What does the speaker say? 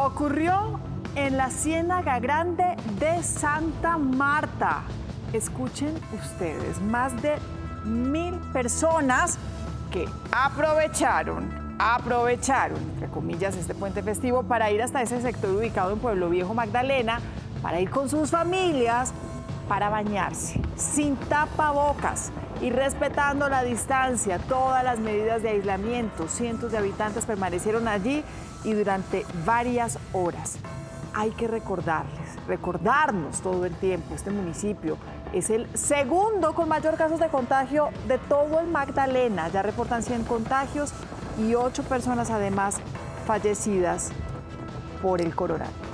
Ocurrió en la Ciénaga Grande de Santa Marta. Escuchen ustedes, más de mil personas que aprovecharon, aprovecharon, entre comillas, este puente festivo para ir hasta ese sector ubicado en Pueblo Viejo Magdalena, para ir con sus familias, para bañarse, sin tapabocas y respetando la distancia, todas las medidas de aislamiento. Cientos de habitantes permanecieron allí y durante varias horas. Hay que recordarles, recordarnos todo el tiempo, este municipio es el segundo con mayor casos de contagio de todo el Magdalena. Ya reportan 100 contagios y 8 personas además fallecidas por el coronavirus.